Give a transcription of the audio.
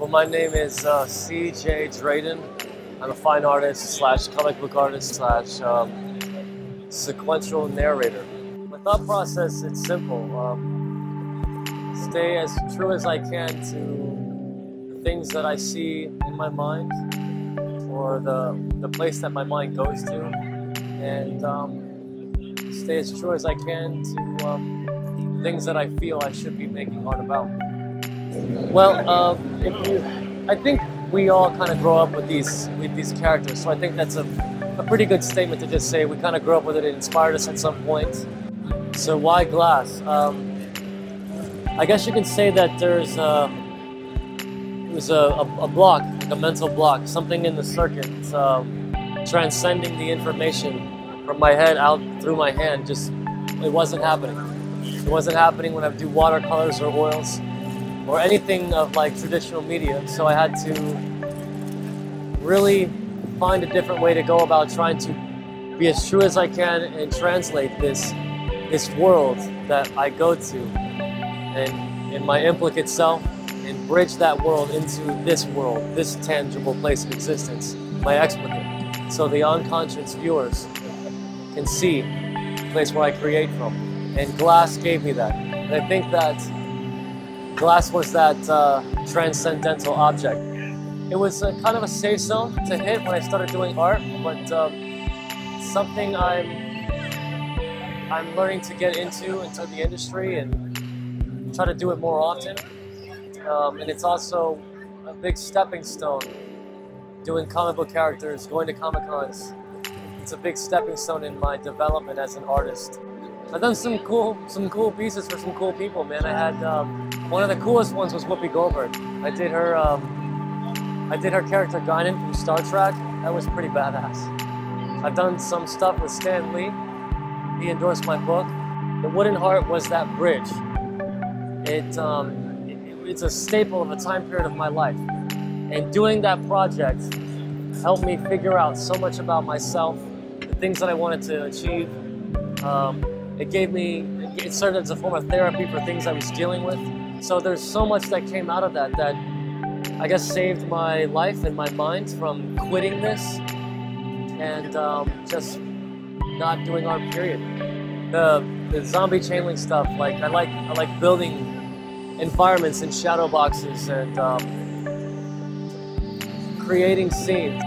Well, my name is uh, C.J. Draden. I'm a fine artist slash comic book artist slash um, sequential narrator. My thought process it's simple. Um, stay as true as I can to the things that I see in my mind or the, the place that my mind goes to and um, stay as true as I can to um, things that I feel I should be making art about. Well, if you, I think we all kind of grow up with these with these characters, so I think that's a, a pretty good statement to just say we kind of grew up with it. It inspired us at some point. So why glass? Um, I guess you can say that there's a, it was a, a, a block, like a mental block, something in the circuit, um, transcending the information from my head out through my hand. Just it wasn't happening. It wasn't happening when I do watercolors or oils or anything of like traditional media. So I had to really find a different way to go about trying to be as true as I can and translate this this world that I go to and in my implicate self and bridge that world into this world, this tangible place of existence, my explicate. So the unconscious viewers can see the place where I create from. And glass gave me that. And I think that glass was that uh, transcendental object. It was a, kind of a safe zone to hit when I started doing art, but um, something I'm I'm learning to get into into the industry and try to do it more often. Um, and it's also a big stepping stone. Doing comic book characters, going to comic cons. It's a big stepping stone in my development as an artist. I've done some cool, some cool pieces for some cool people, man. I had um, one of the coolest ones was Whoopi Goldberg. I did her, um, I did her character Guinan from Star Trek. That was pretty badass. I've done some stuff with Stan Lee. He endorsed my book. The Wooden Heart was that bridge. It, um, it, it's a staple of a time period of my life. And doing that project helped me figure out so much about myself, the things that I wanted to achieve. Um, it gave me, it served as a form of therapy for things I was dealing with. So there's so much that came out of that that I guess saved my life and my mind from quitting this and um, just not doing art. Period. The the zombie chain link stuff, like I like I like building environments and shadow boxes and um, creating scenes.